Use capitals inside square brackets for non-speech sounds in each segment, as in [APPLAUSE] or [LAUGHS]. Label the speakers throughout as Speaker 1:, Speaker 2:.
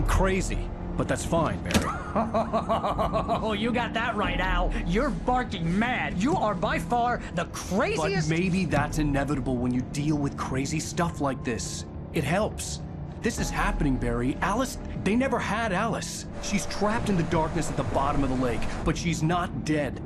Speaker 1: I'm crazy, but that's fine, Barry.
Speaker 2: Oh, you got that right, Al. You're barking mad. You are by far the craziest...
Speaker 1: But maybe that's inevitable when you deal with crazy stuff like this. It helps. This is happening, Barry. Alice, they never had Alice. She's trapped in the darkness at the bottom of the lake, but she's not dead.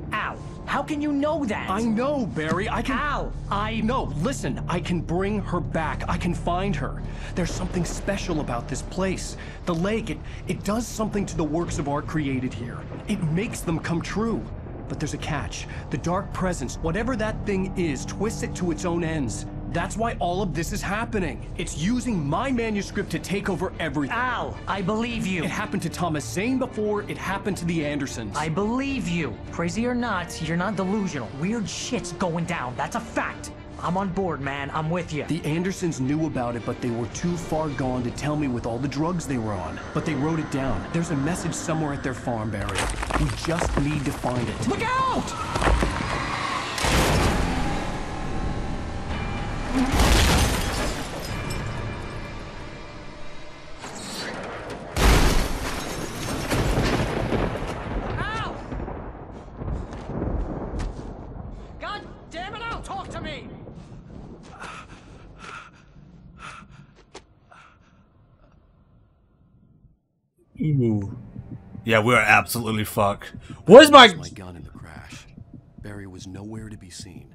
Speaker 2: How can you know that?
Speaker 1: I know, Barry. I can.
Speaker 2: Al, I.
Speaker 1: No, listen, I can bring her back. I can find her. There's something special about this place. The lake, it, it does something to the works of art created here. It makes them come true. But there's a catch. The dark presence, whatever that thing is, twists it to its own ends. That's why all of this is happening. It's using my manuscript to take over everything.
Speaker 2: Al, I believe you.
Speaker 1: It happened to Thomas Zane before, it happened to the Andersons.
Speaker 2: I believe you. Crazy or not, you're not delusional. Weird shit's going down. That's a fact. I'm on board, man. I'm with you.
Speaker 1: The Andersons knew about it, but they were too far gone to tell me with all the drugs they were on. But they wrote it down. There's a message somewhere at their farm, Barry. We just need to find it.
Speaker 2: Look out!
Speaker 3: Ooh. Yeah, we are absolutely fucked. Where's my...
Speaker 1: my gun in the crash. Barry was nowhere to be seen.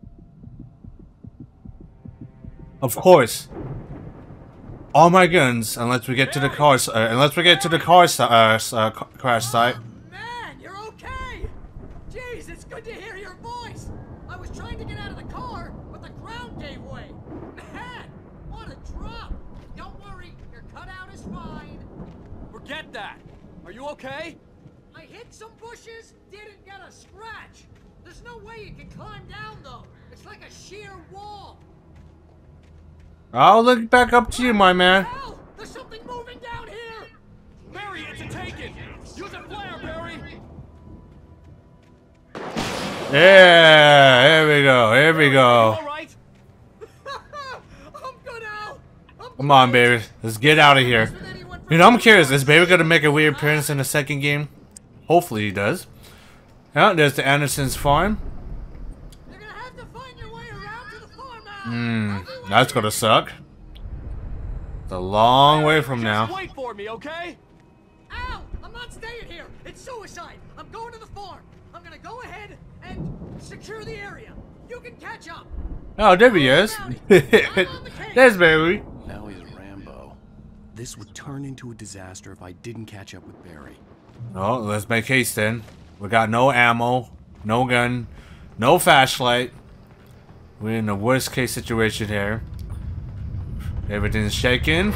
Speaker 3: Of course. All my guns, unless we get to the car, uh, unless we get to the car uh, uh, crash site.
Speaker 4: Man, you're okay! Jeez, it's good to hear your voice! I was trying to get out of the car, but the ground gave way. Man, what a drop! Don't worry, your cutout is fine.
Speaker 5: Forget that. Are okay?
Speaker 4: I hit some bushes, didn't get a scratch. There's no way you can climb down, though. It's like a sheer wall.
Speaker 3: I'll look back up to you, my man.
Speaker 4: Hell, there's something moving down here!
Speaker 5: Barry, it's a taken. Use a flare, Barry.
Speaker 3: Yeah, here we go, here we go.
Speaker 5: All right. [LAUGHS]
Speaker 4: I'm good, Al! I'm
Speaker 3: Come on, baby. Let's get out of here.
Speaker 4: With anyone
Speaker 3: You know, I'm curious. Is Baby gonna make a weird appearance in the second game? Hopefully he does. Yeah, there's the Anderson's farm.
Speaker 4: You're gonna have to find your way around to the farm, Al.
Speaker 3: Hmm, that's gonna suck. It's a long way from
Speaker 5: Just
Speaker 3: now.
Speaker 5: wait for me, okay?
Speaker 4: Al, I'm not staying here. It's suicide. I'm going to the farm. I'm gonna go ahead and secure the area. You can catch up.
Speaker 3: Oh, there he is. [LAUGHS] There's Baby.
Speaker 1: This would turn into a disaster if I didn't catch up with Barry.
Speaker 3: Oh, let's make haste then. We got no ammo, no gun, no flashlight. We're in the worst case situation here. Everything's shaking.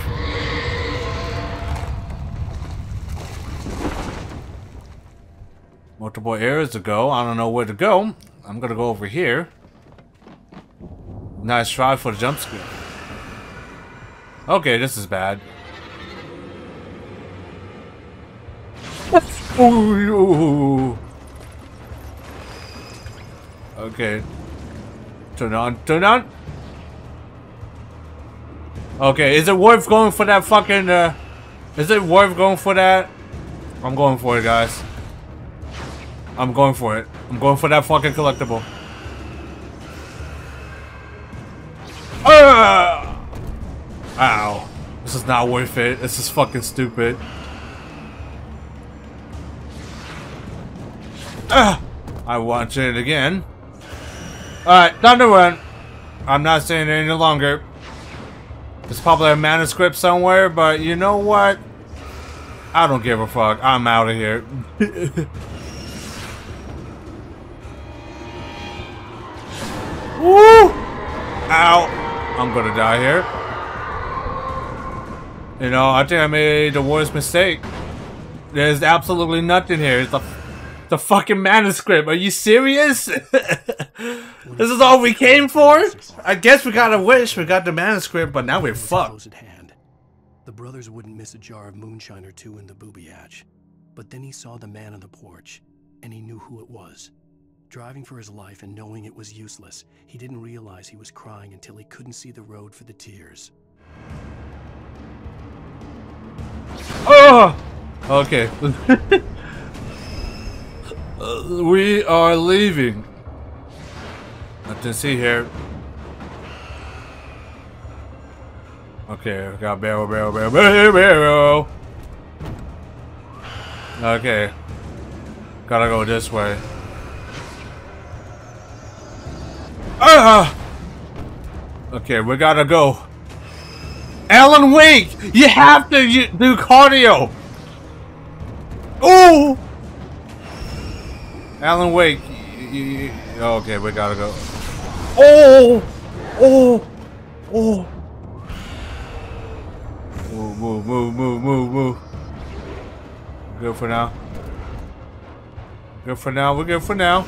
Speaker 3: Multiple areas to go. I don't know where to go. I'm gonna go over here. Nice try for the jump scare. Okay, this is bad. Ooh. Okay. Turn on, turn on. Okay, is it worth going for that fucking, uh, is it worth going for that? I'm going for it, guys. I'm going for it. I'm going for that fucking collectible. Ah! Ow. This is not worth it. This is fucking stupid. I watch it again. Alright, time to run. I'm not saying it any longer. There's probably a manuscript somewhere, but you know what? I don't give a fuck. I'm out of here. [LAUGHS] Woo! Ow. I'm gonna die here. You know, I think I made the worst mistake. There's absolutely nothing here. It's the, the fucking manuscript. Are you serious? [LAUGHS] this is all we came for? I guess we got a wish. We got the manuscript, but now we're fucked.
Speaker 1: at hand. The brothers wouldn't miss a jar of moonshine or two in the booby hatch. But then he saw the man on the porch, and he knew who it was. Driving for his life and knowing it was useless, he didn't realize he was crying until he couldn't see the road for the tears.
Speaker 3: Oh! Okay. [LAUGHS] Uh, we are leaving. Nothing to see here. Okay, got barrel, barrel, barrel, barrel, barrel. Okay. Gotta go this way. Ah! Okay, we gotta go. Alan Wake! You have to do cardio! Oh! Alan Wake. y- oh, okay, we gotta go. Oh! Oh! Oh! Move, move, move, move, move, move. Good for now. Good for now. We're good for now.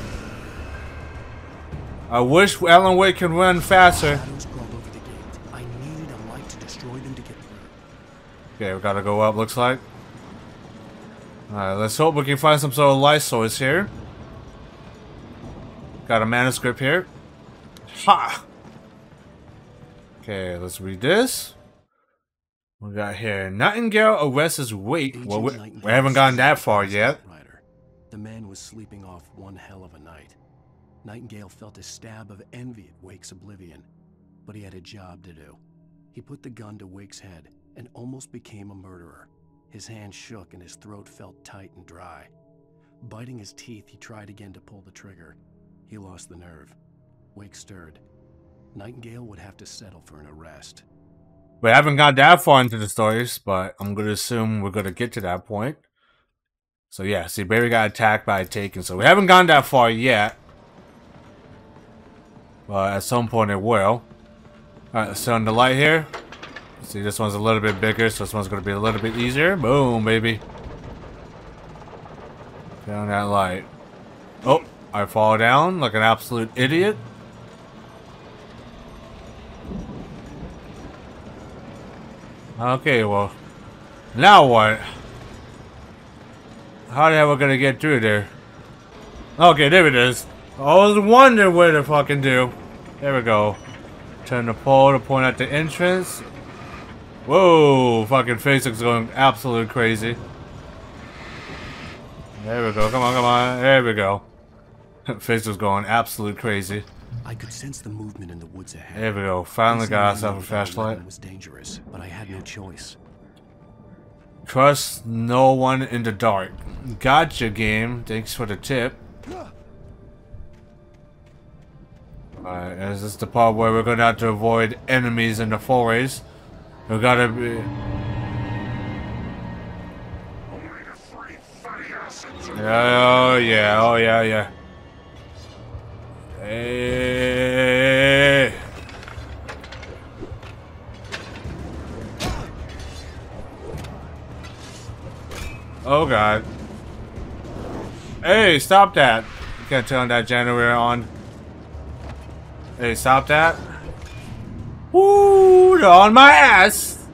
Speaker 3: I wish Alan Wake could run faster.
Speaker 1: Shadows crawled over the gate. I needed a light to destroy them to get through.
Speaker 3: Okay, we gotta go up, looks like. Alright, let's hope we can find some sort of light source here. Got a manuscript here. Ha! Okay, let's read this. We got here. Nightingale arrests Wake. Well, we, we haven't gotten that far yet.
Speaker 1: Rider. The man was sleeping off one hell of a night. Nightingale felt a stab of envy at Wake's oblivion, but he had a job to do. He put the gun to Wake's head and almost became a murderer. His hand shook and his throat felt tight and dry. Biting his teeth, he tried again to pull the trigger. He lost the nerve. Wake stirred. Nightingale would have to settle for an arrest.
Speaker 3: We haven't got that far into the stories, but I'm gonna assume we're gonna get to that point. So yeah, see, Barry got attacked by a Taken, so we haven't gone that far yet. But at some point it will. Alright, let's turn the light here. See, this one's a little bit bigger, so this one's gonna be a little bit easier. Boom, baby. Turn that light. Oh, I fall down like an absolute idiot. Okay, well, now what? How the hell are we gonna get through there? Okay, there it is. I was wondering where to fucking do. There we go. Turn the pole to point at the entrance. Whoa, fucking is going absolute crazy. There we go. Come on, come on. There we go. [LAUGHS] face was going absolute crazy.
Speaker 1: I could sense the movement in the woods ahead.
Speaker 3: There we go. Finally got ourselves a flashlight.
Speaker 1: was dangerous, but I had no choice.
Speaker 3: Trust no one in the dark. Gotcha, game. Thanks for the tip. Alright, is this the part where we're gonna have to avoid enemies in the forays? We gotta be. Oh yeah, oh yeah, yeah. Hey. Oh god. Hey, stop that. You can't turn that generator on. Hey, stop that. Woo, on my ass.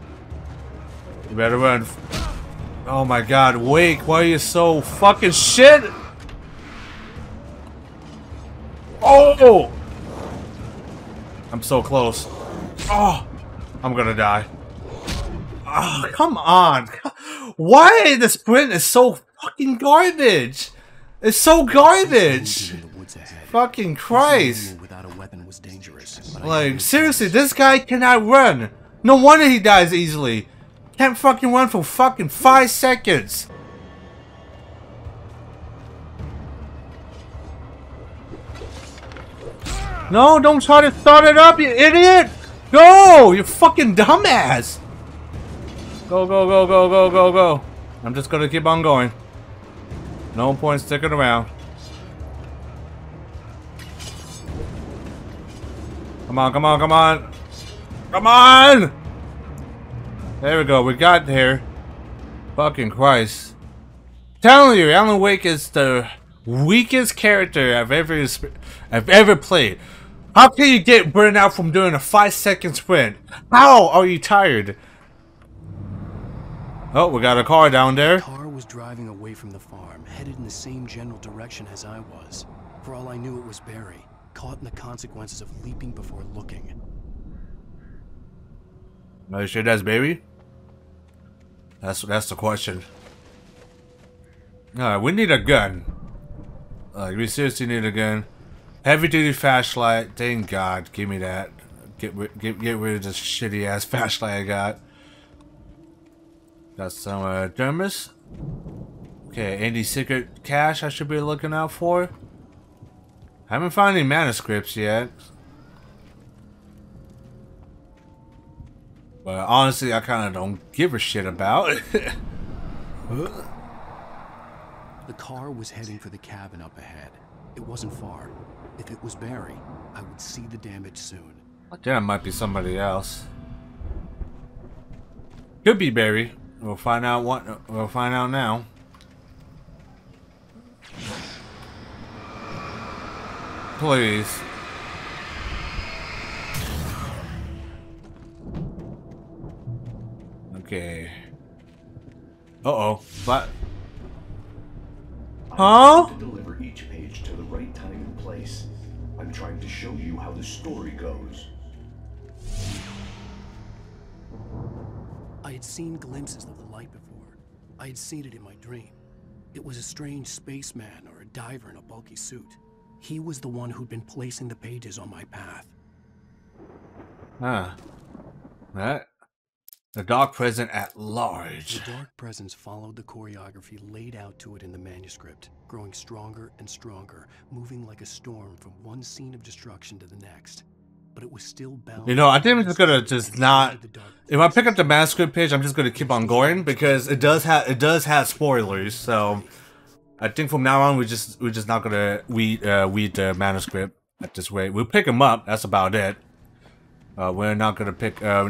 Speaker 3: You better run. Oh my god, Wake, why are you so fucking shit? Oh! I'm so close. Oh! I'm gonna die. Oh, come on. Why the sprint is so fucking garbage? It's so garbage. Fucking Christ. Like, seriously, this guy cannot run. No wonder he dies easily. Can't fucking run for fucking five seconds. No, don't try to start it up, you idiot! Go! You fucking dumbass! Go, go, go, go, go, go, go. I'm just gonna keep on going. No point sticking around. Come on, come on, come on. Come on! There we go, we got there. Fucking Christ. Telling you, Alan Wake is the weakest character I've ever I've ever played. How can you get burned out from doing a five second sprint? How are you tired? Oh, we got a car down there.
Speaker 1: The car was driving away from the farm, headed in the same general direction as I was. For all I knew, it was Barry, caught in the consequences of leaping before looking.
Speaker 3: Are you sure that's baby? That's that's the question. Alright, we need a gun. Like, we seriously need a gun. Heavy duty flashlight. Thank God. Give me that. Get, get, get rid of this shitty ass [LAUGHS] flashlight I got. Got some uh, dermis. Okay, any secret cache I should be looking out for? Haven't found any manuscripts yet. But honestly, I kind of don't give a shit about. it. [LAUGHS]
Speaker 1: The car was heading for the cabin up ahead. It wasn't far. If it was Barry, I would see the damage soon.
Speaker 3: Then it might be somebody else. Could be Barry. We'll find out what. We'll find out now. Please. Okay. Uh oh. But. Huh?
Speaker 6: deliver each page to the right time and place. I'm trying to show you how the story goes.
Speaker 1: I had seen glimpses of the light before. I had seen it in my dream. It was a strange spaceman or a diver in a bulky suit. He was the one who'd been placing the pages on my path.
Speaker 3: Ah. That. The dark present at large.
Speaker 1: The dark presence followed the choreography laid out to it in the manuscript, growing stronger and stronger, moving like a storm from one scene of destruction to the next. But it was still bound.
Speaker 3: You know, I think I'm just gonna just not. If I pick up the manuscript page, I'm just gonna keep on going because it does have it does have spoilers. So I think from now on we just we're just not gonna weed uh, read the manuscript at this rate. We'll pick them up. That's about it. Uh, we're not gonna pick uh,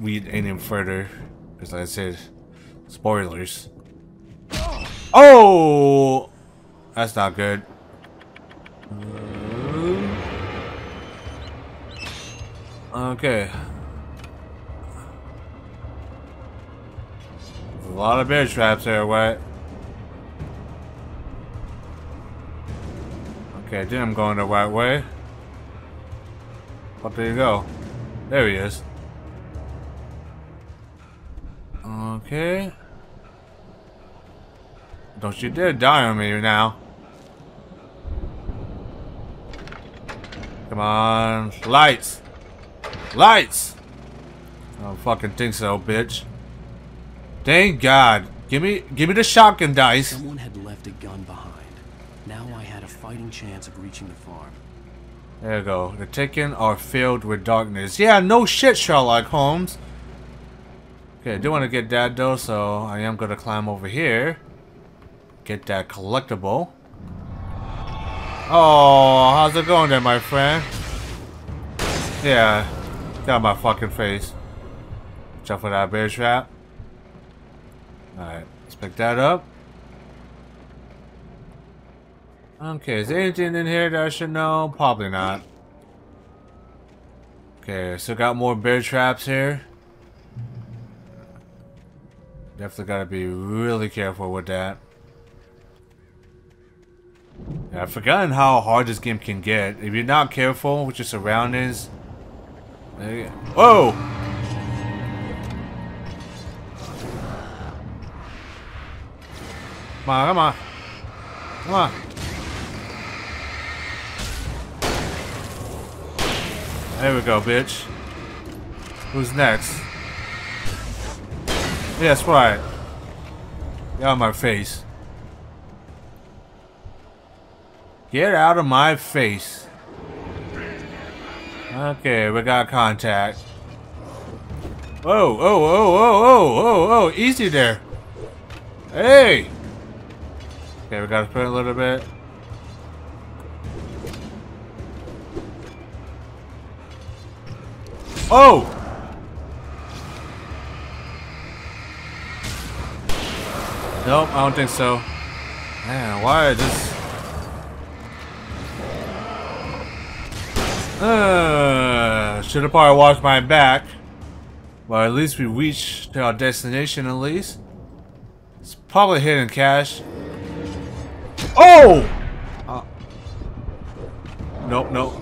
Speaker 3: weed any further because, I said, spoilers. Oh, that's not good. Okay. A lot of bear traps there, what? Okay, I I'm going the right way. What there you go? There he is. Okay. Don't you dare die on me now. Come on. Lights! Lights! I don't fucking think so, bitch. Thank God. Give me give me the shotgun dice.
Speaker 1: Someone had left a gun behind. Now I had a fighting chance of reaching the farm.
Speaker 3: There you go. The taken are filled with darkness. Yeah, no shit, Sherlock Holmes. Okay, I do want to get that though, so I am gonna climb over here. Get that collectible. Oh, how's it going there, my friend? Yeah, got my fucking face. Out for that bear trap. Alright, let's pick that up. Okay, is there anything in here that I should know? Probably not. Okay, still got more bear traps here. Definitely gotta be really careful with that. Yeah, I've forgotten how hard this game can get. If you're not careful with your surroundings. you- Whoa! Come on, come on. Come on. There we go, bitch. Who's next? Yes, right. Get out of my face. Get out of my face. Okay, we got contact. Whoa, whoa, whoa, whoa, whoa, whoa, whoa, easy there. Hey! Okay, we gotta put a little bit. Oh! Nope, I don't think so. Man, why this? Uh, should have probably watched my back. But at least we reached our destination at least. It's probably hidden cache. Oh! Uh, nope, nope.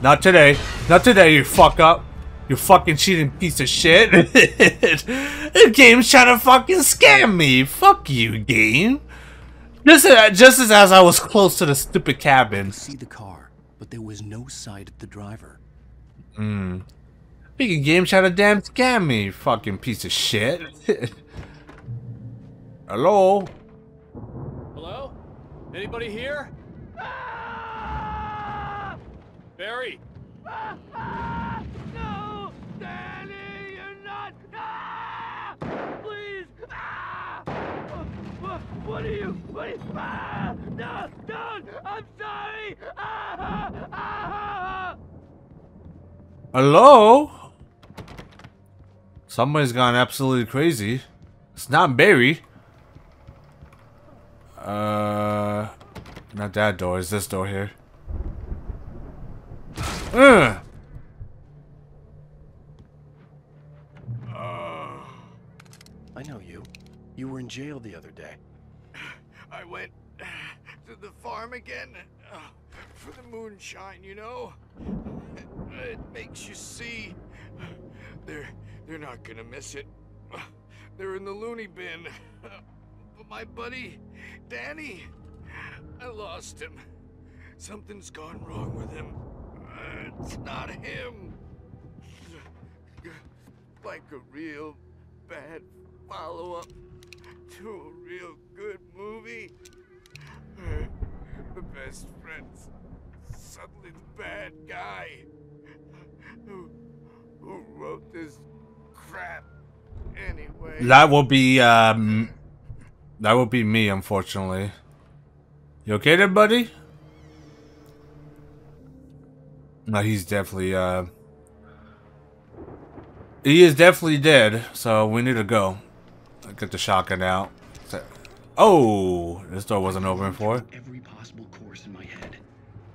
Speaker 3: Not today. Not today, you fuck up. You fucking cheating piece of shit. [LAUGHS] the game's trying to fucking scam me. Fuck you, game. Just, just as, as I was close to the stupid cabin.
Speaker 7: See the car, but there was no sight of the driver. Hmm.
Speaker 3: Speaking game, trying to damn scam me, fucking piece of shit. [LAUGHS] Hello?
Speaker 8: Hello? Anybody here? Barry!
Speaker 9: No! Danny, you're not! Ah! Please! Ah! What, what are you? What are you? Ah! No! Don't! I'm sorry! Ah! [LAUGHS] Ah!
Speaker 3: Hello? Somebody's gone absolutely crazy. It's not Barry. Uh, not that door. It's this door here. Ugh.
Speaker 7: I know you. You were in jail the other day.
Speaker 9: I went to the farm again uh, for the moonshine, you know? It makes you see. They're they're not gonna miss it. They're in the loony bin. But my buddy, Danny, I lost him. Something's gone wrong with him. It's not him. Like a real bad follow-up to a real good movie. The best friend's suddenly the bad guy. Who, who wrote this crap anyway?
Speaker 3: That will be, um, that will be me, unfortunately. You okay there, buddy? No, he's definitely, uh, he is definitely dead, so we need to go. Get the shotgun out. Oh, this door wasn't open for.
Speaker 1: every possible course in my head.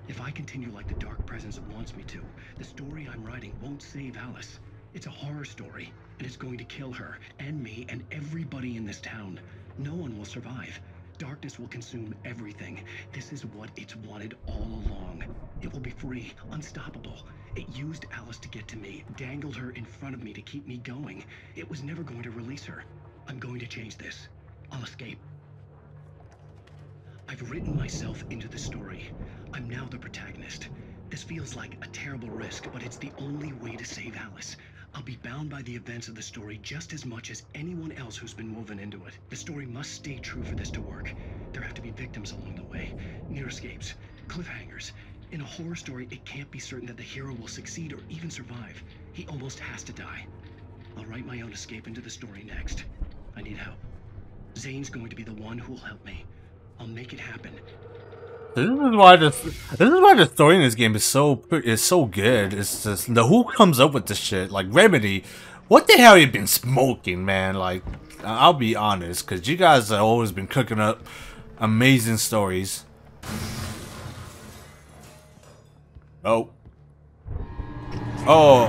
Speaker 1: If I continue like the Dark Presence wants me to, the story I'm writing won't save Alice. It's a horror story, and it's going to kill her, and me, and everybody in this town. No one will survive. Darkness will consume everything. This is what it's wanted all along. It will be free, unstoppable. It used Alice to get to me, dangled her in front of me to keep me going. It was never going to release her. I'm going to change this. I'll escape. I've written myself into the story. I'm now the protagonist. This feels like a terrible risk, but it's the only way to save Alice. I'll be bound by the events of the story just as much as anyone else who's been woven into it. The story must stay true for this to work. There have to be victims along the way, near escapes, cliffhangers. In a horror story, it can't be certain that the hero will succeed or even survive. He almost has to die. I'll write my own escape into the story next. I need help. Zane's going to be the one who'll help me. I'll make it happen.
Speaker 3: This is why the this is why the story in this game is so is so good. It's just the who comes up with this shit like Remedy. What the hell you been smoking, man? Like, I'll be honest, because you guys have always been cooking up amazing stories. Oh. Oh.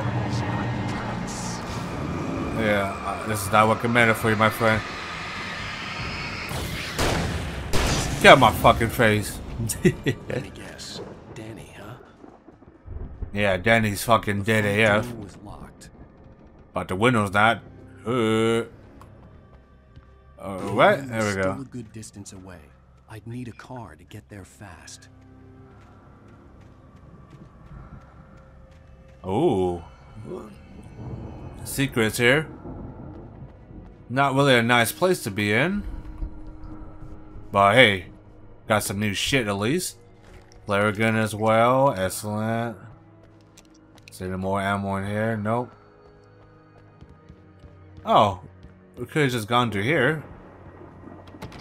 Speaker 3: Yeah, this is not working recommended for you, my friend. Get out my fucking face.
Speaker 7: Let me guess. Danny, huh?
Speaker 3: yeah, Danny's fucking dead AF.
Speaker 7: Was locked.
Speaker 3: But the window's not. Uh. Alright, there we go.
Speaker 7: a good distance away. I'd need a car to get there fast.
Speaker 3: Oh. Secrets here. Not really a nice place to be in. But hey, got some new shit at least. Flare gun as well. Excellent. Is there any more ammo in here? Nope. Oh, we could have just gone through here.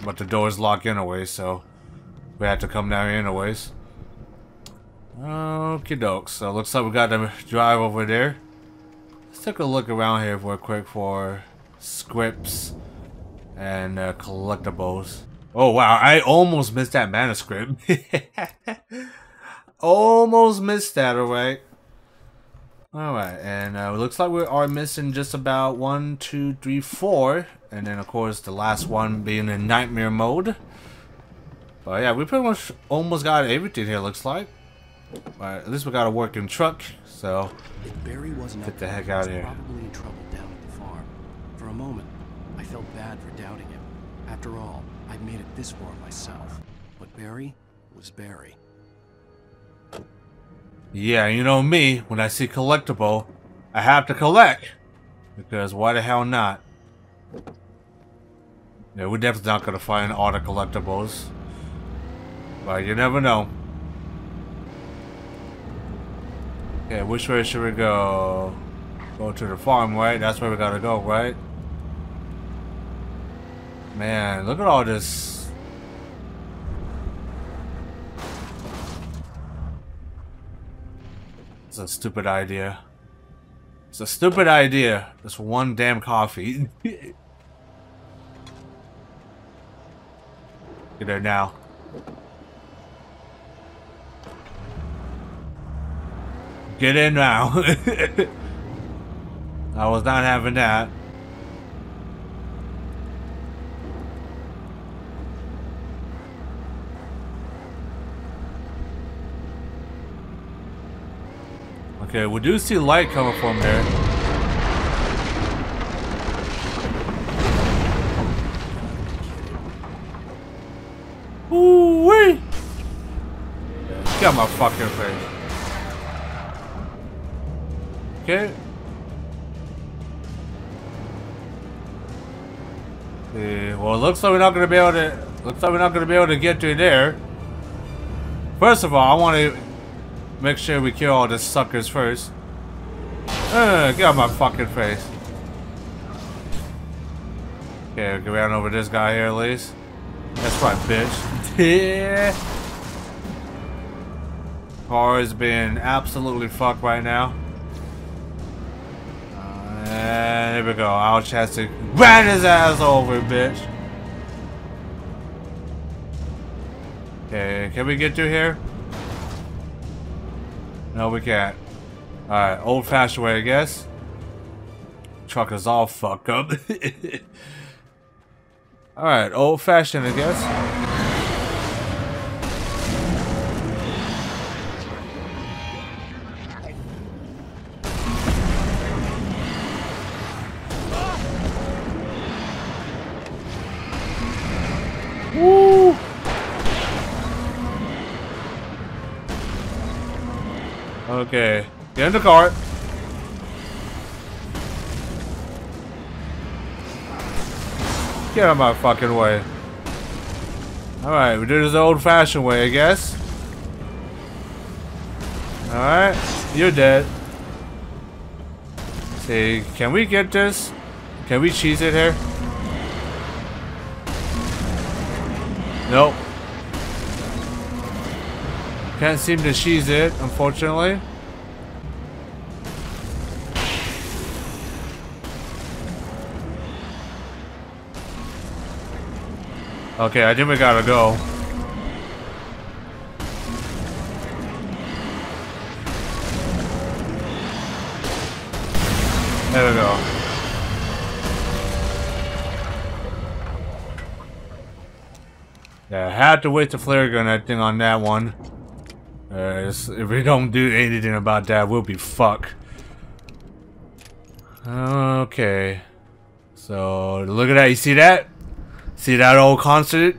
Speaker 3: But the door's locked anyway, so we had to come down here anyways. Okie doke. So looks like we got the drive over there. Let's take a look around here real quick for scripts and uh, collectibles. Oh wow, I almost missed that manuscript. [LAUGHS] almost missed that, alright. Alright, and uh, it looks like we are missing just about one, two, three, four. And then of course the last one being in nightmare mode. But yeah, we pretty much almost got everything here looks like. But at least we got a working truck, so
Speaker 7: If Barry wasn't
Speaker 3: Get the heck
Speaker 7: he
Speaker 3: outta
Speaker 7: was
Speaker 3: here.
Speaker 7: For a moment, I felt bad for doubting him. After all,
Speaker 1: I've made it this far myself. But Barry was Barry.
Speaker 3: Yeah, you know me, when I see collectible, I have to collect. Because why the hell not? Yeah, we're definitely not gonna find all the collectibles. But you never know. Okay, which way should we go? Go to the farm, right? That's where we gotta go, right? Man, look at all this. It's a stupid idea. It's a stupid idea. Just one damn coffee. [LAUGHS] Get there now. Get in now. [LAUGHS] I was not having that. Okay, we do see light coming from there. Ooh wee! Got my fucking face. Okay. Yeah, well, looks like we're not gonna be able to. Looks like we're not gonna be able to get to there. First of all, I want to make sure we kill all the suckers first. Uh, get out my fucking face. Okay, get around over this guy here at least. That's right, bitch. [LAUGHS] yeah. Car is being absolutely fucked right now. And here we go. Ouch has to ran his ass over, bitch. Okay, can we get through here? No, we can't. Alright, old fashioned way, I guess. Truck is all fucked up. [LAUGHS] Alright, old fashioned, I guess. Get in the car. Get out of my fucking way. Alright, we do this the old-fashioned way, I guess. Alright, you're dead. See, can we get this? Can we cheese it here? Nope. Can't seem to cheese it, unfortunately. Okay, I think we gotta go. There we go. Yeah, I had to wait the flare gun I think on that one. Uh, if we don't do anything about that, we'll be fucked. Okay. So, look at that. You see that? See that old concert?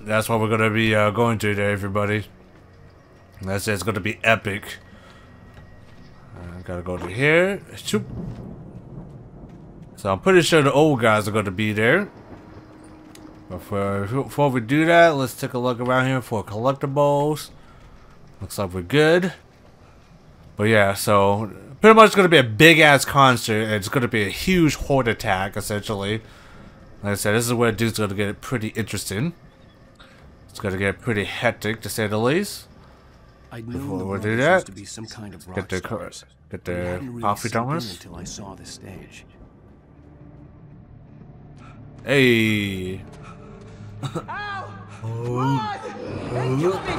Speaker 3: That's what we're gonna be uh, going to there, everybody. That's it. It's gonna be epic. I gotta go to here. So I'm pretty sure the old guys are gonna be there. But for, before we do that, let's take a look around here for collectibles. Looks like we're good. But yeah, so pretty much going to be a big ass concert. It's going to be a huge horde attack, essentially. Like I said, this is where dude's going to get pretty interesting. It's going to get pretty hectic, to say the least.
Speaker 1: I knew
Speaker 3: Before
Speaker 1: the
Speaker 3: we do
Speaker 1: was
Speaker 3: that,
Speaker 1: supposed to be some kind of rock
Speaker 3: Get the car,
Speaker 1: stars,
Speaker 3: get
Speaker 1: but it
Speaker 3: the
Speaker 1: hadn't really
Speaker 3: coffee
Speaker 1: sunk in
Speaker 3: Thomas.
Speaker 1: until I saw the stage.
Speaker 3: Hey.
Speaker 4: Ow! Run! They killed me!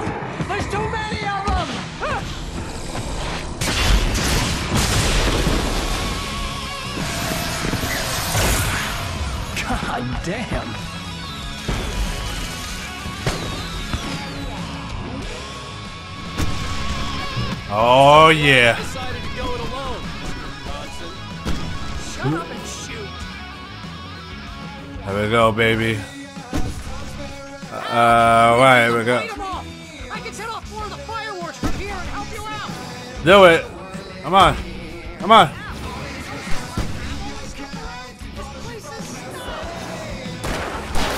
Speaker 4: There's too many of them!
Speaker 1: God damn!
Speaker 3: Oh yeah. There we go, baby. Uh, right, we go. Do it. Come on. Come on.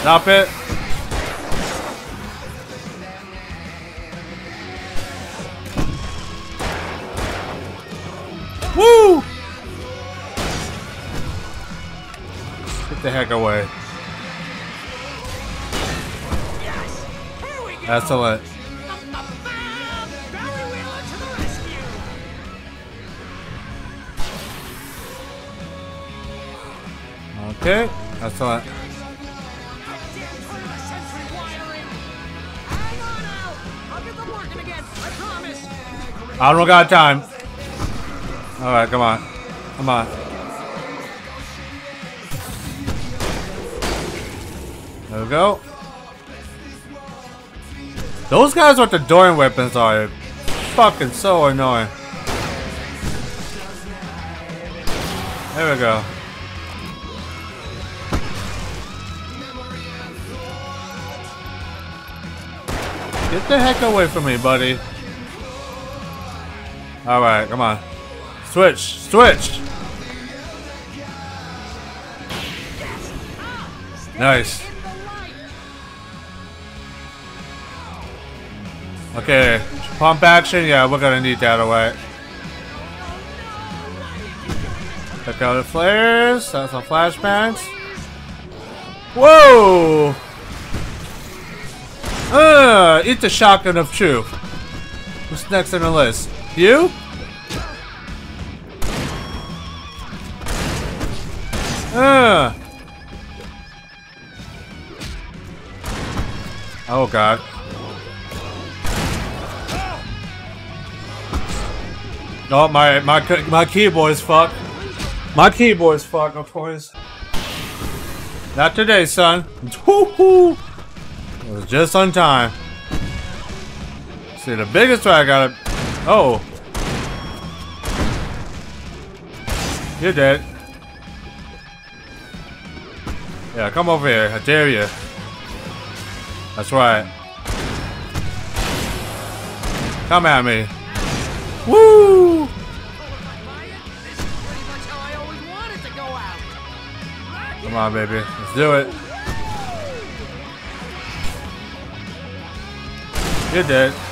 Speaker 3: Stop it. Woo! Get the heck away.
Speaker 4: Here we go!
Speaker 3: Excellent.
Speaker 4: Barry Wheeler to!
Speaker 3: Okay. Excellent.
Speaker 4: I
Speaker 3: don't got time. Alright, come on. Come on. There we go. Those guys with the Dorian weapons are fucking so annoying. There we go. Get the heck away from me, buddy. Alright, come on. Switch, switch! Nice. Okay, pump action, yeah, we're gonna need that away. Check out the flares, that's some flashbangs. Whoa! Uh, eat the shotgun of truth. Who's next on the list? You? Uh. Oh god. Oh my my my keyboard's fucked. My keyboard's fucked, of course. Not today, son. Woohoo! It was just on time. See, the biggest one I got. Oh, you're dead. Yeah, come over here. I dare you. That's right. Come at me. Woo! Come on, baby. Let's do it. You're dead.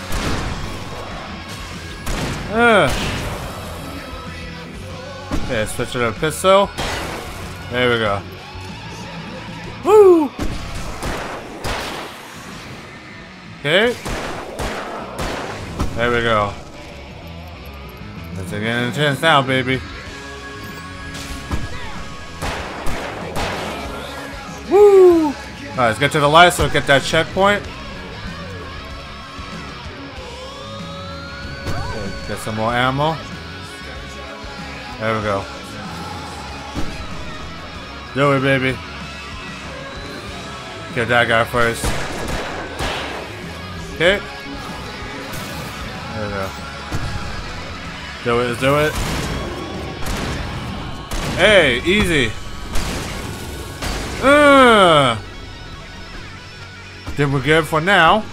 Speaker 3: Okay, switch to the pistol. There we go. Woo! Okay. There we go. Let's get a chance now, baby. Woo! Alright, let's get to the light so we get that checkpoint. Some more ammo. There we go. Do it, baby. Get that guy first. Okay. There we go. Do it, do it. Hey, easy. Uh. Then we're good for now.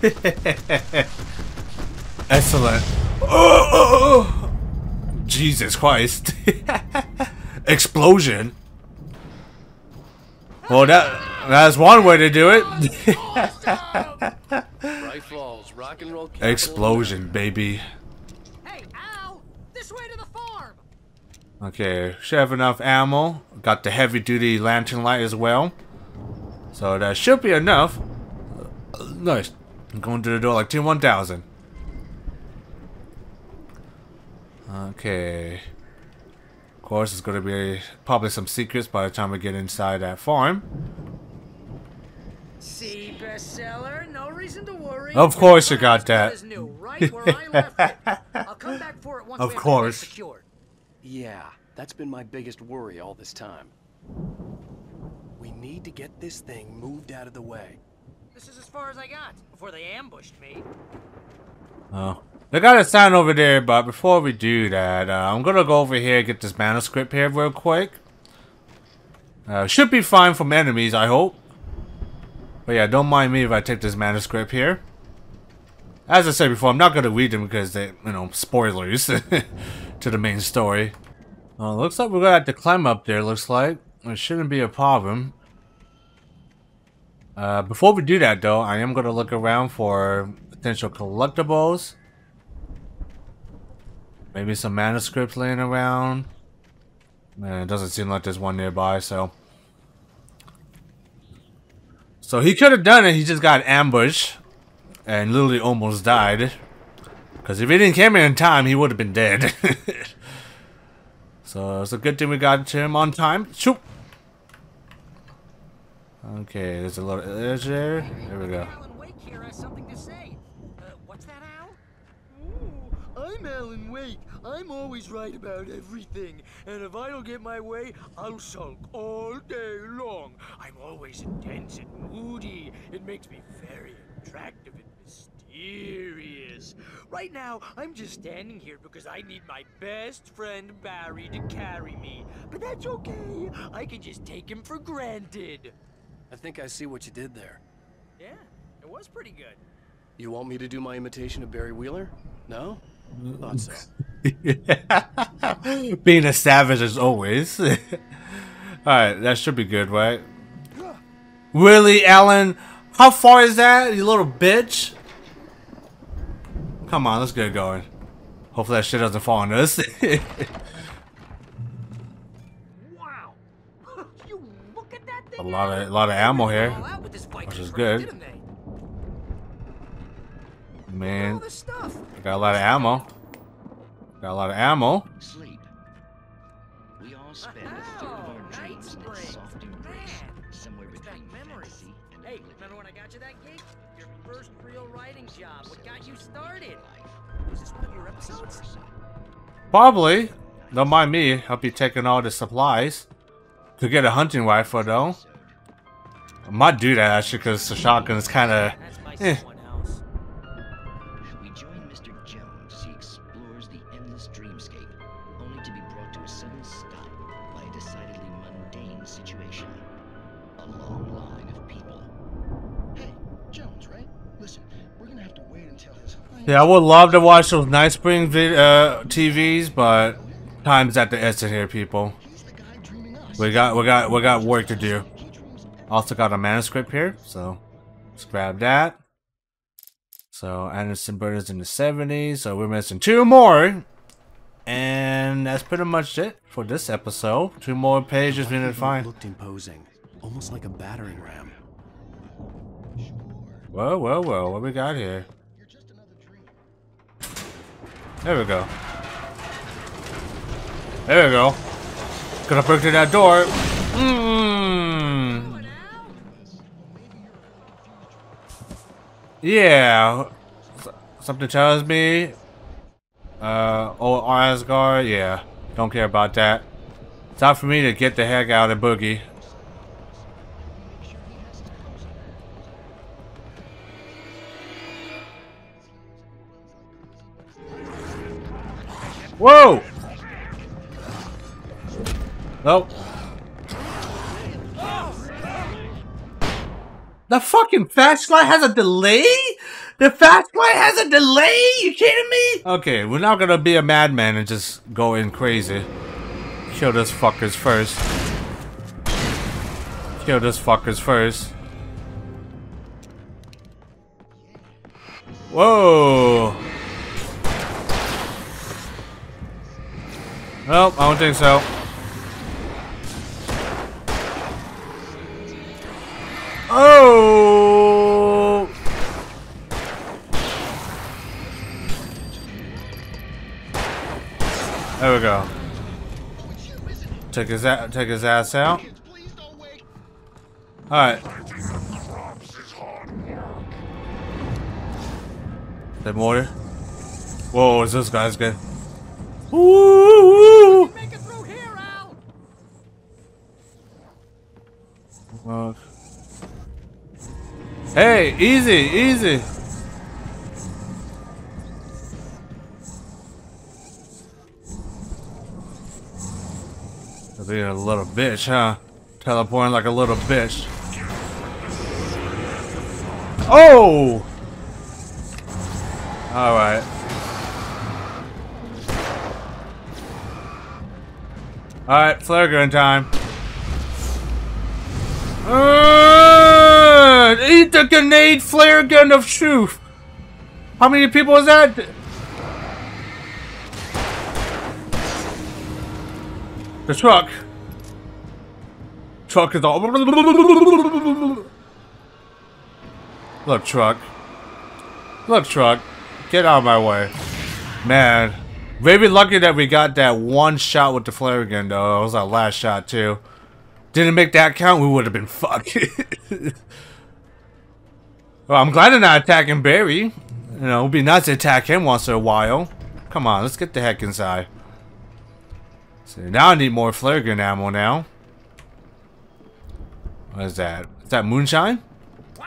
Speaker 3: [LAUGHS] Excellent. Oh, oh, oh. Jesus Christ. [LAUGHS] Explosion. Well, that that's one way to do it.
Speaker 10: Falls, rock and roll. capital.
Speaker 3: Explosion, baby.
Speaker 4: Hey, Al! This way to the farm!
Speaker 3: Okay, should have enough ammo. Got the heavy duty lantern light as well. So that should be enough. Uh, nice. I'm going to the door like T1000. Okay. Of course, it's going to be probably some secrets by the time we get inside that farm.
Speaker 4: See, bestseller, no reason to worry.
Speaker 3: Of course you got that.
Speaker 4: as new, right where I left it. [LAUGHS] I'll come back for it once
Speaker 3: Of
Speaker 4: we have
Speaker 3: course.
Speaker 10: Yeah, that's been my biggest worry all this time. We need to get this thing moved out of the way.
Speaker 4: This is as far as I got before they ambushed me.
Speaker 3: Oh. They got a sign over there, but before we do that, uh, I'm gonna go over here and get this manuscript here real quick. Uh, should be fine from enemies, I hope. But yeah, don't mind me if I take this manuscript here. As I said before, I'm not to read them because they, you know, spoilers [LAUGHS] to the main story. Uh, looks like we're to have to climb up there, looks like. It shouldn't be a problem. Uh, before we do that, though, I am going to look around for potential collectibles. Maybe some manuscripts laying around. Man, it doesn't seem like there's one nearby, so... So he could have done it, he just got ambushed. And literally almost died. Because if he didn't come in time, he would have been dead. [LAUGHS] so it's a good thing we got to him on time. Shoot! Okay, there's a little edge there. There we go.
Speaker 4: Alan Wake here has something to say. Uh, what's that, Al?
Speaker 11: I'm Alan Wake. I'm always right about everything. And if I don't get my way, I'll sulk all day long. I'm always intense and moody. It makes me very attractive and mysterious. Right now, I'm just standing here because I need my best friend Barry to carry me. But that's okay. I can just take him for granted.
Speaker 10: I think I see what you did there.
Speaker 4: Yeah, it was pretty good.
Speaker 10: You want me to do my imitation of Barry Wheeler? No? Mm. Thought so. [LAUGHS]
Speaker 3: Being a savage as always. [LAUGHS] Alright, that should be good, right? Really, Alan? How far is that, you little bitch? Come on, let's get going. Hopefully that shit doesn't fall on us. [LAUGHS] a lot of a lot of ammo here,
Speaker 4: All out with this fight
Speaker 3: which is good.
Speaker 4: didn't they? All
Speaker 3: Man,
Speaker 4: I
Speaker 3: got a lot of ammo. Got a lot of ammo.
Speaker 12: Sleep. We all uh, spend a
Speaker 4: Oh,
Speaker 12: third of our
Speaker 4: oh,
Speaker 12: dreams in that soft embrace, somewhere between
Speaker 4: memories.
Speaker 12: fantasy and
Speaker 4: Hey, remember when I got you that gig? Your first real writing job. What got you started? Was this one of your episodes?
Speaker 3: Probably. Don't mind me. I'll be taking all the supplies. Could get a hunting rifle though. I might do that actually because the shotgun is kind of. Eh.
Speaker 12: We join Mr. Jones he explores the endless dreamscape, only to be brought to a sudden stop by a decidedly mundane situation. A long line of people.
Speaker 11: Hey, Jones, right? Listen, we're gonna have to wait until his.
Speaker 3: Yeah, I would love to watch those Night Spring uh, TVs, but time's at the essence here, people.
Speaker 11: He's the guy dreaming us.
Speaker 3: We got we got we got work to do. Also got a manuscript here, so let's grab that. So Anderson Burns in the 70s, so we're missing two more. And that's pretty much it for this episode. Two more pages we need to find.
Speaker 10: Looked imposing, almost like a battering ram.
Speaker 3: Whoa, whoa, whoa, what we got here? There we go. There we go. Gonna break through that door. Mmm. Yeah. Something tells me. Uh, old Asgard, yeah. Don't care about that. Time for me to get the heck out of Boogie. Whoa! Nope. The fucking fast flashlight has a delay? The fast flashlight has a delay? You kidding me? Okay, we're not gonna be a madman and just go in crazy. Kill those fuckers first. Kill those fuckers first. Whoa! Nope, I don't think so. Oh! There we go. Take his a take his ass out. All right. That mortar. Whoa, is this guy's good? Woo!
Speaker 4: Make it through here, Al.
Speaker 3: Hey, easy, easy. Being a little bitch, huh? Teleporting like a little bitch. Oh! Alright. Alright, flare gun time. Uh, eat the grenade flare gun of truth! How many people is that? The truck. Truck is all. Look, truck. Look, truck. Get out of my way. Man. Maybe lucky that we got that one shot with the flare gun, though. It was our last shot, too. Didn't make that count, we would have been fucked. [LAUGHS] well, I'm glad they're not attacking Barry. You know, it'd be nice to attack him once in a while. Come on, let's get the heck inside. So now I need more flare gun ammo now. What is that? Is that moonshine?
Speaker 4: Wow,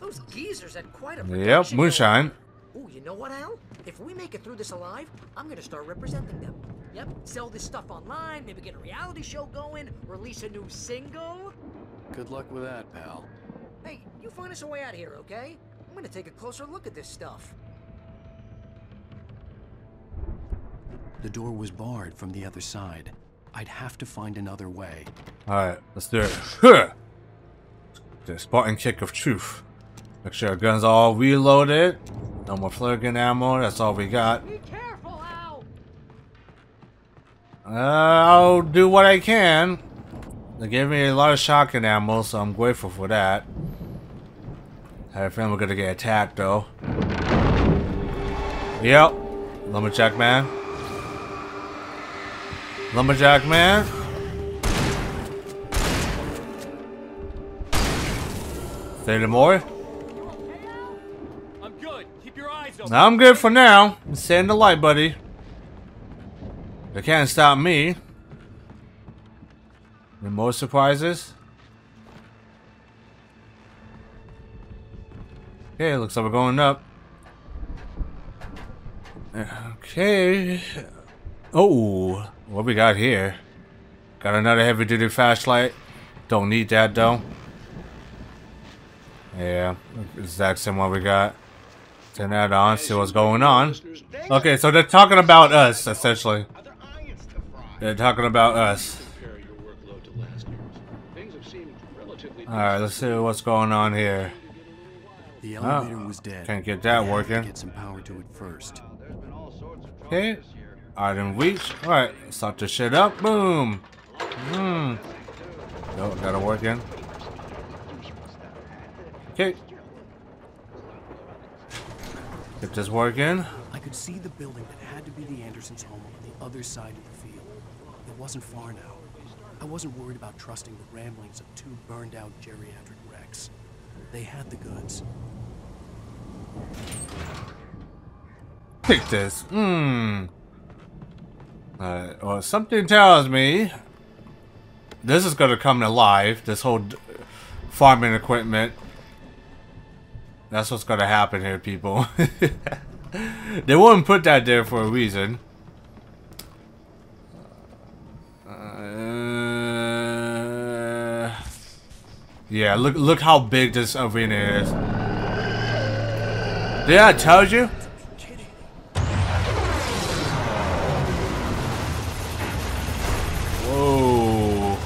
Speaker 4: those geezers had quite a
Speaker 3: Yep, moonshine.
Speaker 4: going. Ooh, you know what, Al? If we make it through this alive, I'm gonna start representing them. Yep, sell this stuff online, maybe get a reality show going, release a new single.
Speaker 10: Good luck with that, pal.
Speaker 4: Hey, you find us a way out of here, okay? I'm gonna take a closer look at this stuff.
Speaker 10: The door was barred from the other side. I'd have to find another way.
Speaker 3: Alright, let's do it. Huh. The Spartan kick of truth. Make sure our guns all reloaded. No more flare gun ammo, that's all we got.
Speaker 4: Be careful, Al!
Speaker 3: Uh, I'll do what I can. They gave me a lot of shotgun ammo, so I'm grateful for that. I have a feeling we're gonna get attacked, though. Yep. Lumberjack man. Lumberjack man. Say any more?
Speaker 5: I'm good. Keep your eyes open.
Speaker 3: I'm good for now. Stay in the light, buddy. They can't stop me. Any more surprises? Okay, looks like we're going up. Okay. Oh, what we got here? Got another heavy duty flashlight. Don't need that though. Yeah, exact same one we got. Turn that on, see what's going on. Okay, so they're talking about us, essentially. They're talking about us. Alright, let's see what's going on here.
Speaker 10: The
Speaker 3: Oh,
Speaker 10: elevator was dead.
Speaker 3: can't get that
Speaker 10: We had to
Speaker 3: working.
Speaker 10: Get some power to it first.
Speaker 3: Okay. Item reach. Alright, start this shit up. Boom. Hmm. No, gotta work in. Okay. Get this working.
Speaker 10: I could see the building that had to be the Andersons' home on the other side of the field. It wasn't far now. I wasn't worried about trusting the ramblings of two burned-out geriatric wrecks. They had the goods.
Speaker 3: Pick this. Hmm. Uh, well, something tells me this is gonna come to life. This whole farming equipment. That's what's gonna happen here, people. [LAUGHS] they wouldn't put that there for a reason. Uh, yeah, look look how big this arena is. Yeah, I told you. Whoa.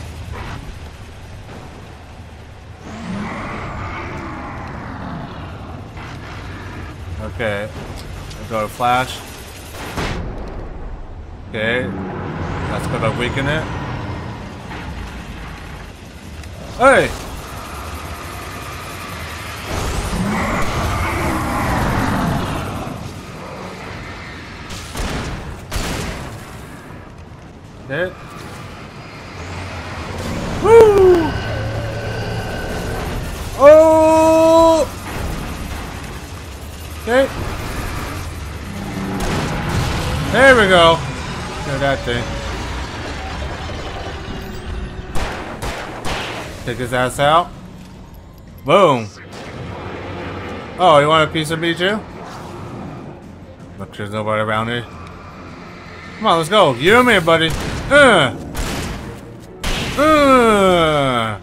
Speaker 3: Okay. I go to flash. Okay. That's gonna weaken it. Hey! Okay. Woo! Oh! Okay. There we go. Get that thing. Take his ass out. Boom. Oh, you want a piece of me too? Look, there's nobody around here. Come on, let's go. You and me, buddy. Uh. Uh,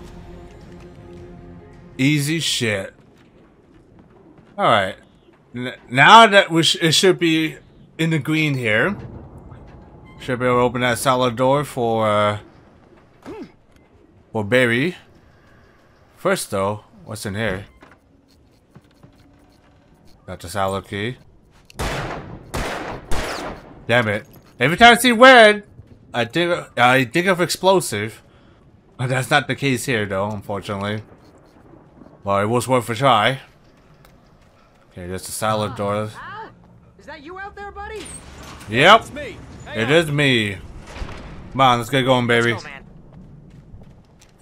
Speaker 3: easy shit. Alright. Now that we sh it should be in the green here. Should be able to open that solid door for, uh, for Barry. First though, what's in here? Got the salad key. Damn it. Every time I see red, I think I think of explosive. But that's not the case here though, unfortunately. Well, it was worth a try. Okay, there's the salad door.
Speaker 4: Al? Is that you out there, buddy?
Speaker 3: Yep.
Speaker 5: It's me.
Speaker 3: It is me. Come on, let's get going, baby.
Speaker 2: Go.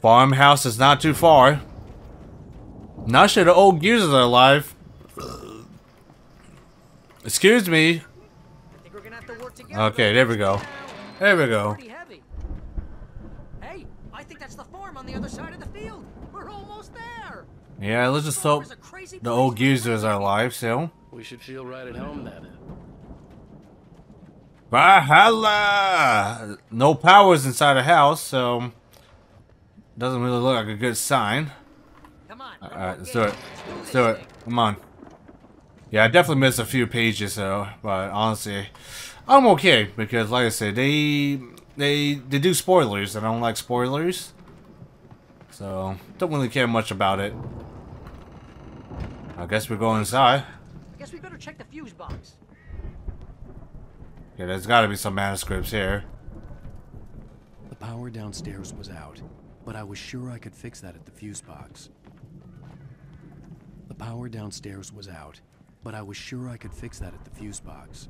Speaker 3: Farmhouse is not too far. Not sure the old geezers are alive. Excuse me.
Speaker 4: I think we're gonna have to work together.
Speaker 3: Okay, there we go. There we go.
Speaker 4: Pretty heavy. Hey, I think that's the farm on the other side of the field. We're almost there.
Speaker 3: Yeah, let's just hope
Speaker 4: Farm is a crazy
Speaker 3: the old
Speaker 4: place.
Speaker 3: geezers are alive still.
Speaker 10: We should feel right at home then.
Speaker 3: Valhalla! No powers inside the house, so doesn't really look like a good sign.
Speaker 4: Come on.
Speaker 3: Alright, let's do it. Let's do it. Come on. Yeah, I definitely missed a few pages though, but honestly, I'm okay because, like I said, they they they do spoilers. I don't like spoilers, so don't really care much about it. I guess we're going inside.
Speaker 4: I guess we better check the fuse box.
Speaker 3: Yeah, there's got to be some manuscripts here.
Speaker 10: The power downstairs was out, but I was sure I could fix that at the fuse box. The power downstairs was out, but I was sure I could fix that at the fuse box.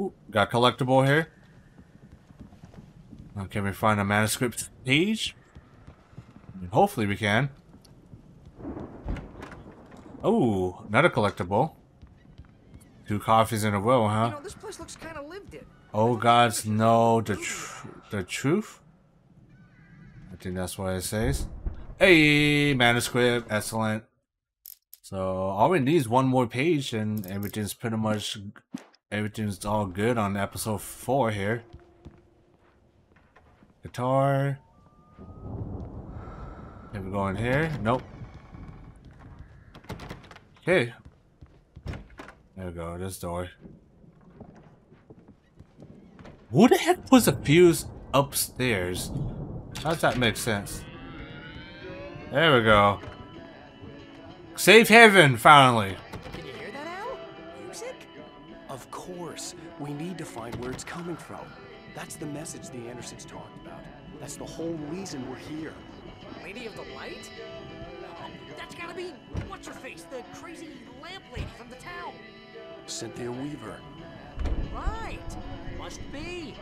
Speaker 3: Ooh, got collectible here. Uh, Can we find a manuscript page? Hopefully we can. Oh, another collectible. Two coffees in a row,
Speaker 4: You
Speaker 3: huh?
Speaker 4: know, this place looks kind of lived in.
Speaker 3: Oh gods know the tr the truth. I think that's what it says. Hey, manuscript, excellent. So all we need is one more page, and everything's pretty much everything's all good on episode four here. Guitar. Can we go in here? Nope. Okay. There we go. This door. Who the heck puts a fuse upstairs? How does that make sense? There we go. Safe haven, finally.
Speaker 10: Course, we need to find where it's coming from. That's the message the Andersons talked about. That's the whole reason we're here.
Speaker 4: Lady of the Light? Oh, that's gotta be what's her face, the crazy lamp lady from the town.
Speaker 10: Cynthia Weaver.
Speaker 4: Right. Must be.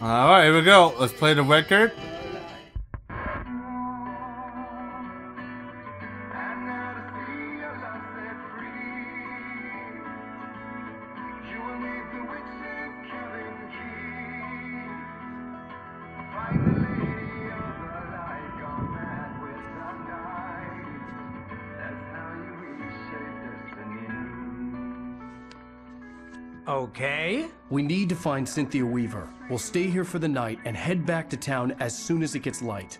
Speaker 3: Alright, here we go. Let's play the record.
Speaker 2: Okay.
Speaker 1: We need to find Cynthia Weaver. We'll stay here for the night and head back to town as soon as it gets light.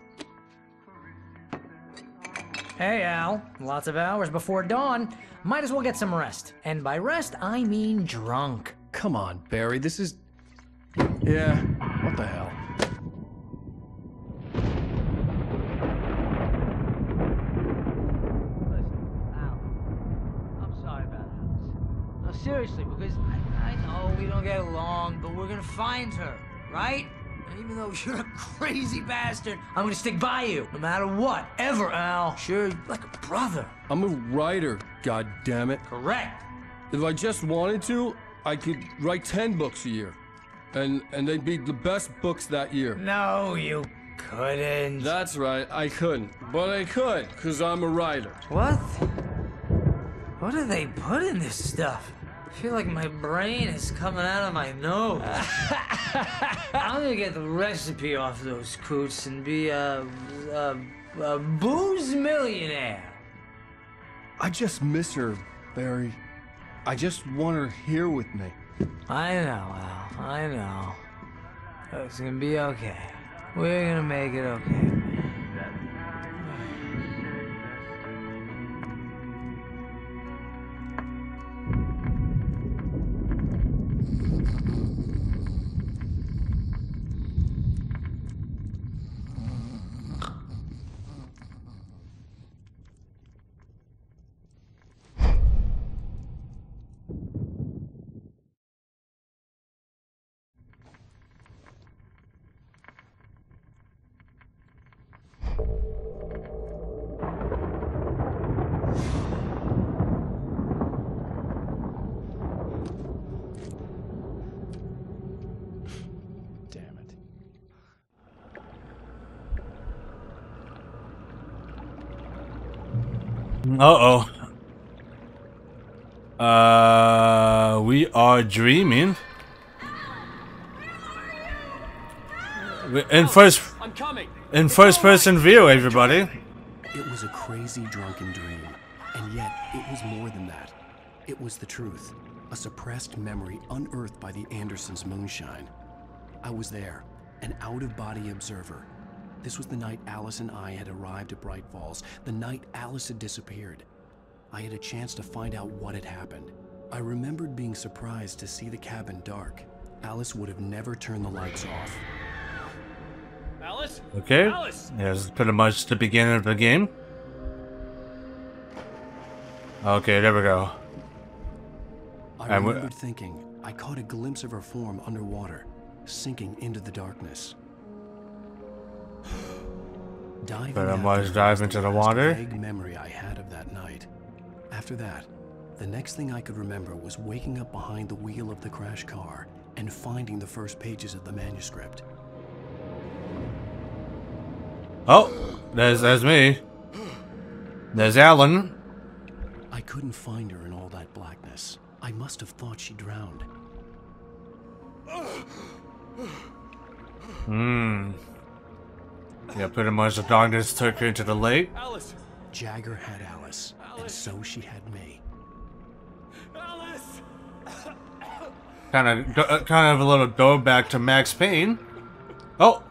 Speaker 2: Hey, Al. Lots of hours before dawn. Might as well get some rest. And by rest, I mean drunk.
Speaker 1: Come on, Barry, this is. Yeah, what the hell?
Speaker 13: Get along, but we're gonna find her, right? And even though [LAUGHS] you're a crazy bastard, I'm gonna stick by you, no matter what, ever, Al. Sure, you're like a brother.
Speaker 14: I'm a writer, god damn it.
Speaker 13: Correct.
Speaker 14: If I just wanted to, I could write 10 books a year. And and they'd be the best books that year.
Speaker 13: No, you couldn't.
Speaker 14: That's right, I couldn't. But I could, because I'm a writer.
Speaker 13: What? What do they put in this stuff? I feel like my brain is coming out of my nose. [LAUGHS] I'm gonna get the recipe off those coots and be a, a, a booze millionaire.
Speaker 14: I just miss her, Barry. I just want her here with me.
Speaker 4: I know, Al. I know. It's gonna be okay. We're gonna make it okay.
Speaker 3: Uh oh. Uh, we are dreaming. In first, in first person view, everybody.
Speaker 1: It was a crazy drunken dream, and yet it was more than that. It was the truth, a suppressed memory unearthed by the Andersons' moonshine. I was there, an out of body observer. This was the night Alice and I had arrived at Bright Falls, the night Alice had disappeared. I had a chance to find out what had happened. I remembered being surprised to see the cabin dark. Alice would have never turned the lights off.
Speaker 5: Alice?
Speaker 3: Okay.
Speaker 5: Alice!
Speaker 3: Yeah, this is pretty much the beginning of the game. Okay, there we go.
Speaker 1: I
Speaker 3: And we-
Speaker 1: remembered thinking I caught a glimpse of her form underwater, sinking into the darkness. Diving after
Speaker 3: much
Speaker 1: her
Speaker 3: dive into the water.
Speaker 1: Vague memory I had of that night. After that, the next thing I could remember was waking up behind the wheel of the crash car and finding the first pages of the manuscript.
Speaker 3: Oh, there's there's me. There's Alan.
Speaker 1: I couldn't find her in all that blackness. I must have thought she drowned.
Speaker 3: Hmm. Yeah, pretty much the darkness took her into the lake.
Speaker 5: Alice!
Speaker 1: Jagger had Alice, and so she had me.
Speaker 5: Alice!
Speaker 3: Kind of, uh, kind of a little throwback to Max Payne. Oh,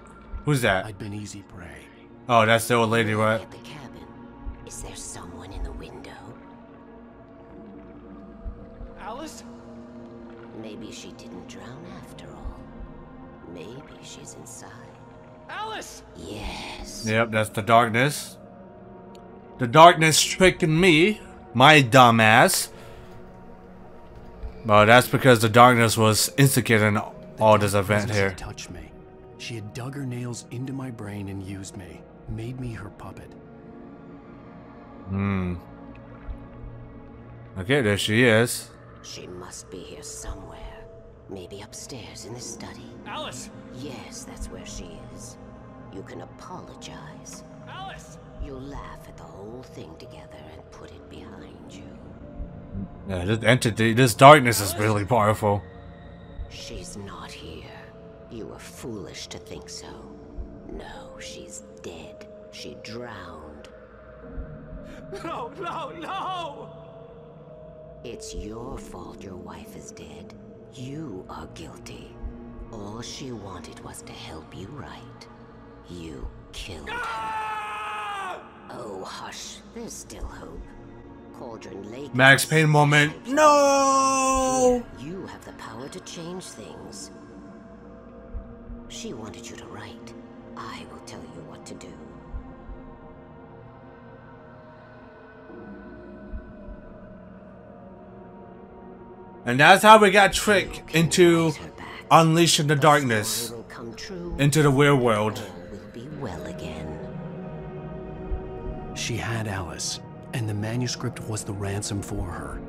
Speaker 3: who's that?
Speaker 1: I'd been easy prey.
Speaker 3: Oh, that's the old lady, right?
Speaker 15: At the cabin. Is there someone in the window?
Speaker 5: Alice?
Speaker 15: Maybe she
Speaker 5: Alice!
Speaker 15: Yes.
Speaker 3: Yep, that's the darkness. The darkness tricking me, my dumbass. But that's because the darkness was instigating all this event here.
Speaker 1: had touched me. She had dug her nails into my brain and used me, made me her puppet.
Speaker 3: Hmm. Okay, there she is.
Speaker 15: She must be here somewhere. Maybe upstairs in the study.
Speaker 5: Alice!
Speaker 15: Yes, that's where she is. You can apologize.
Speaker 5: Alice!
Speaker 15: You'll laugh at the whole thing together and put it behind you.
Speaker 3: Yeah, this entity, this darkness is really powerful.
Speaker 15: She's not here. You were foolish to think so. No, she's dead. She drowned.
Speaker 5: No, no, no!
Speaker 15: It's your fault your wife is dead. You are guilty. All she wanted was to help you right. You killed her. Ah! Oh, hush. There's still hope. Cauldron Lake. is
Speaker 3: Max
Speaker 15: a
Speaker 3: Payne moment. No!
Speaker 15: You have the power to change things. She wanted you to write. I will tell you what to do.
Speaker 3: And that's how we got tricked into unleashing the darkness
Speaker 15: Will come true.
Speaker 3: into the weird world.
Speaker 15: All will be well.
Speaker 1: She had Alice, and the manuscript was the ransom for her.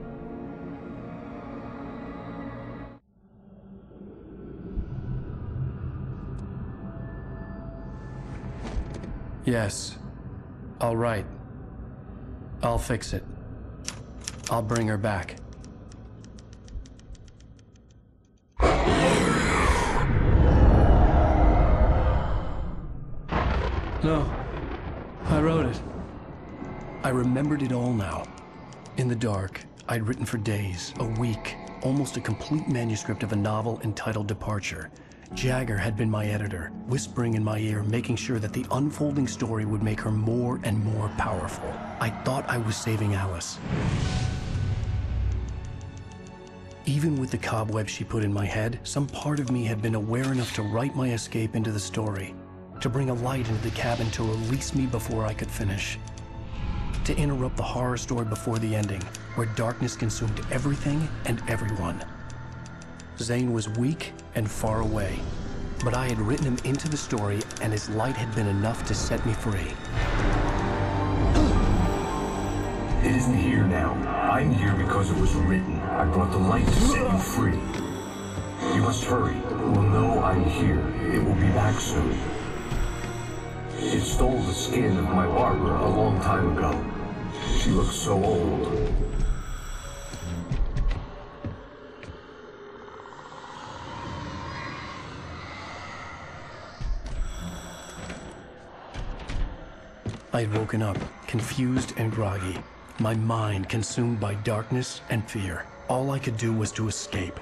Speaker 1: Yes. I'll. I'll fix it. I'll bring her back. No. I wrote it. I remembered it all now. In the dark, I'd written for days, a week, almost a complete manuscript of a novel entitled Departure. Jagger had been my editor, whispering in my ear, making sure that the unfolding story would make her more and more powerful. I thought I was saving Alice. Even with the cobweb she put in my head, some part of me had been aware enough to write my escape into the story, to bring a light into the cabin to release me before I could finish, to interrupt the horror story before the ending, where darkness consumed everything and everyone. Zane was weak and far away, but I had written him into the story and his light had been enough to set me free.
Speaker 6: It isn't here now. I'm here because it was written. I brought the light to set you free. You must hurry. It will know I'm here. It will be back soon. It stole the skin of my Barbara a long time ago. She looks so old.
Speaker 1: I had woken up, confused and groggy, my mind consumed by darkness and fear. All I could do was to escape.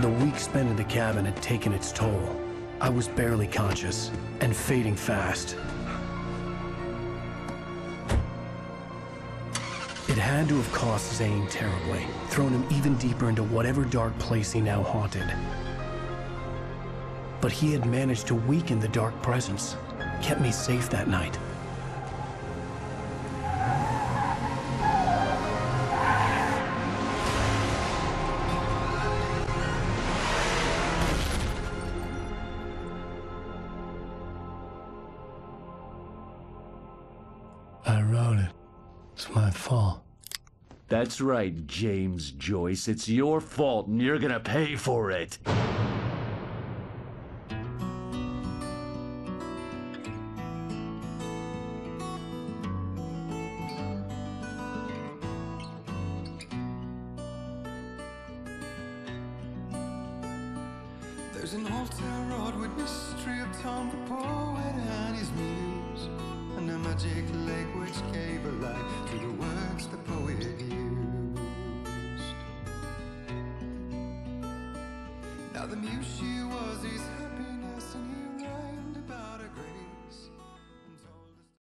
Speaker 1: The week spent in the cabin had taken its toll. I was barely conscious and fading fast. It had to have cost Zane terribly, thrown him even deeper into whatever dark place he now haunted. But he had managed to weaken the dark presence, kept me safe that night.
Speaker 16: That's right, James Joyce. It's your fault, and you're gonna pay for it.